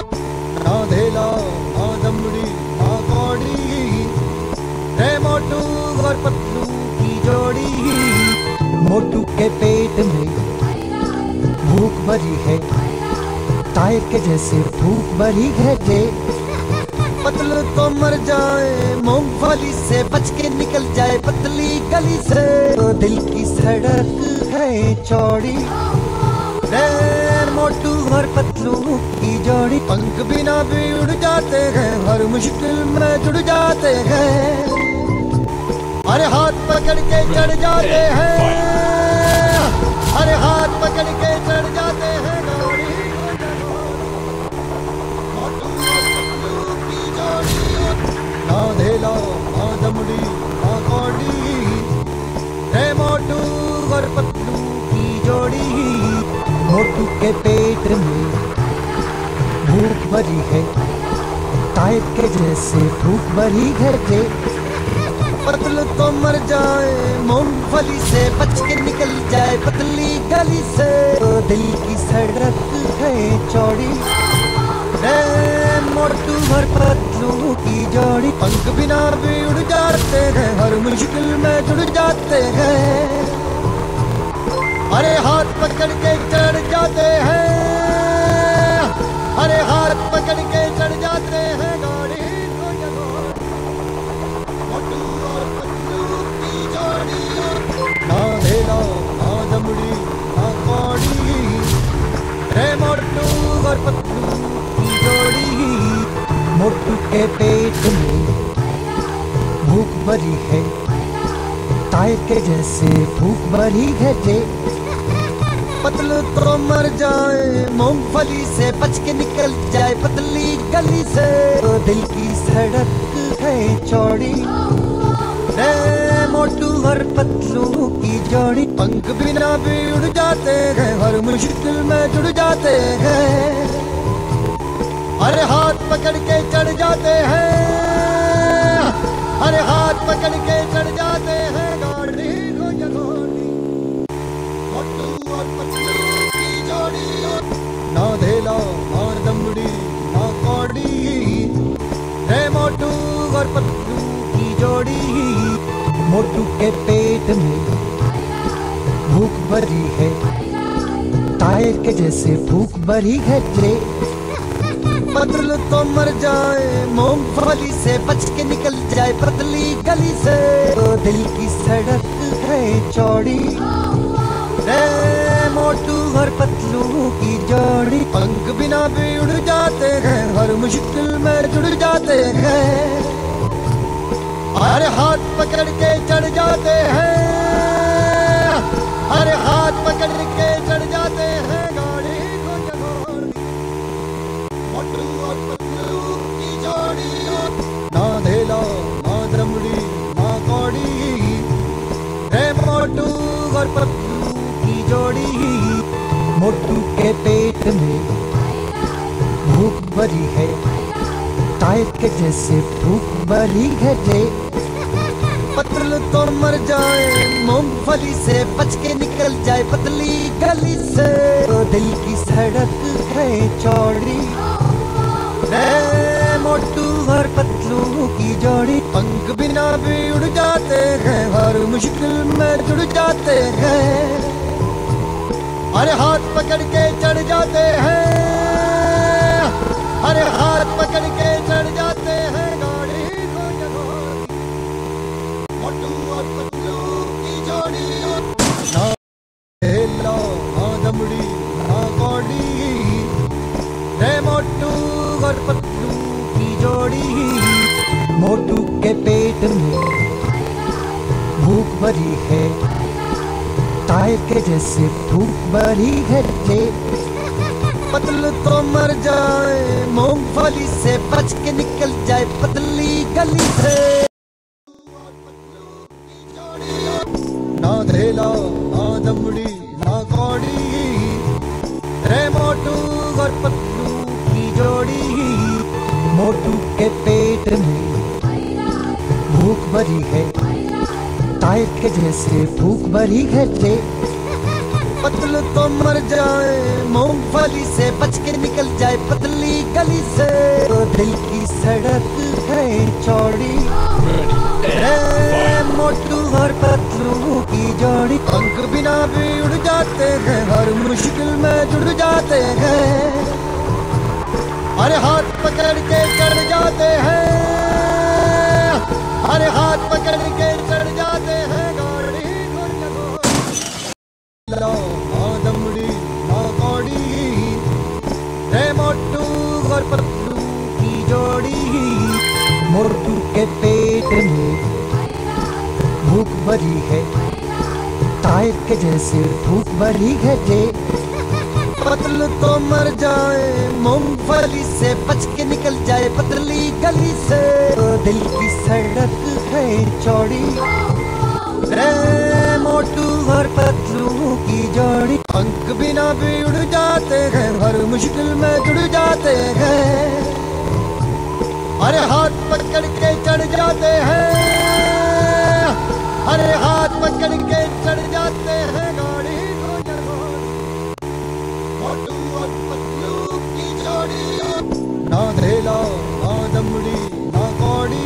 ना धेला ना दमड़ी ना कौड़ी रे मोटू और पतलू की जोड़ी। मोटू के पेट में भूख भरी है। टायर के जैसे भूख भरी है जे पतलू तो मर जाए, मूंगफली से बच के निकल जाए पतली गली से। तो दिल की सड़क है चौड़ी। रे मोटू और पतलू पंख बिना भी उड़ जाते हैं, हर मुश्किल में जुड़ जाते हैं। अरे हाथ पकड़ के चढ़ जाते हैं अरे हाथ पकड़ के चढ़ जाते हैं धेला दमड़ी मोटू और पतलू की जोड़ी मोटू के पेट में भरी है। टाइप के जैसे भूख भरी घर के पतलू तो मर जाए, मूंगफली से बच के निकल जाए पतली गली से। तो दिल की सड़क है चौड़ी। मोटू और पतलू की जोड़ी। पंख बिना भी उड़ जाते हैं, हर मुश्किल में जुड़ जाते हैं। अरे हाथ पकड़ के चढ़ जाते हैं। अरे हाथ पकड़ के चढ़ जाते हैं गाड़ी और जोड़ी। मोटू की जोड़ी। मोटू के पेट में भूख भरी है। टायर के जैसे भूख भरी है जे। पतलू तो मर जाए, मूंगफली से बच के निकल जाए, पतली गली से। तो दिल की सड़क है चौड़ी। मोटू और पतलू की जोड़ी। पंख बिना भी उड़ जाते हैं, हर मुश्किल में जुड़ जाते हैं। हर हाथ पकड़ के चढ़ जाते हैं, हर हाथ पकड़ के चढ़ जाते हैं। मोटू के पेट में भूख भरी है। टायर के जैसे भूख भरी है जे पतलू तो मर जाए, मूंगफली से बच के निकल जाए पतली गली से। तो दिल की सड़क है चौड़ी। रे मोटू और पतलू की जोड़ी। पंख बिना भी उड़ जाते हैं हर मुश्किल में जुड़ जाते हैं। अरे हाथ पकड़ के चढ़ जाते हैं। हर हाथ पकड़ के चढ़ जाते हैं। गाड़ी को की जोड़ी। मोटू और पतलू की जोड़ी। मोटू के पेट में भूख भरी है। टायर के जैसे भूख भरी है जे। पतलू तो मर जाए, मूंगफली से बच के निकल जाए पतली गली से। तो दिल की सड़क है चौड़ी। मोटू और पतलू की जोड़ी। पंख बिना भी उड़ जाते हैं हर मुश्किल में जुड़ जाते हैं। अरे हाथ पकड़ के चढ़ जाते हैं अरे हाथ पकड़ की जोड़ी मोटू के पेट में। भूख भरी है टायर के जैसे भूख भरी है जे। पतलू तो मर जाए, मूंगफली से बच के निकल जाए पतली गली से। ना धेला ना दमड़ी मोटू के पेट में भूख भरी है। टायर के जैसे भूख भरी है जे पतल तो मर जाए, मूंगफली से बच के निकल जाए पतली गली से। तो दिल की सड़क है चौड़ी। मोटू और पतलू की जोड़ी। पंख बिना भी उड़ जाते हैं हर मुश्किल में जुड़ जाते हैं। अरे हाथ पतलू की जोड़ी मोटू के पेट में। भूख भरी है के जैसे भूख भरी है जे। पतल तो मर जाए, मूंगफली से बच के निकल जाए पतली गली से। दिल की सड़क है चौड़ी, रे मोटू और पतलू की जोड़ी। पंख बिना भी उड़ जाते हैं, हर मुश्किल में जुड़ जाते हैं। अरे हाथ पकड़ के चढ़ जाते हैं अरे हाथ पकड़ के चढ़ जाते हैं, गाड़ी पतलू की जोड़ी, ना धेला, ना दमड़ी, ना कौड़ी।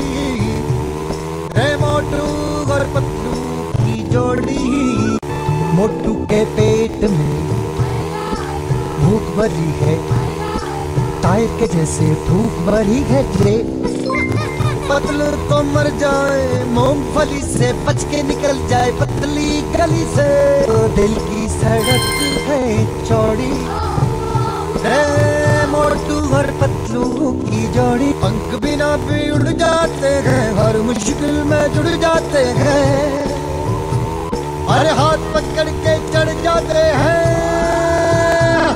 रे मोटू और पतलू की जोड़ी मोटू के पेट में भूख भरी है। टायर के जैसे भूख भरी है जे पतल तो मर जाए, मूंगफली से बच के निकल जाए, पतली गली से। तो दिल की सड़क है चौड़ी। मोटू और पतलू की जोड़ी। पंख बिना भी उड़ जाते हैं, हर मुश्किल में जुड़ जाते हैं। अरे हाथ पकड़ जाते हैं।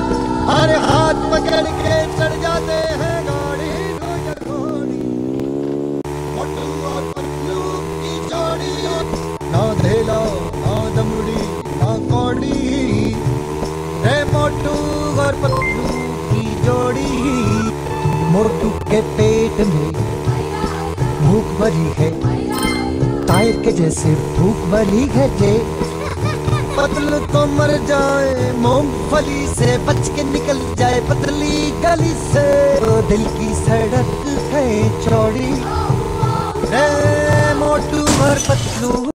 अरे हाथ पकड़ के चढ़ जाते हैं मोटू पतलू की जोड़ी। मोटू के पेट में भूख भरी है टायर के जैसे भूख भरी है जे। पतल तो मर जाए, मूंगफली से बच के निकल जाए, पतली गली से। तो दिल की सड़क है चौड़ी। मोटू और पतलू।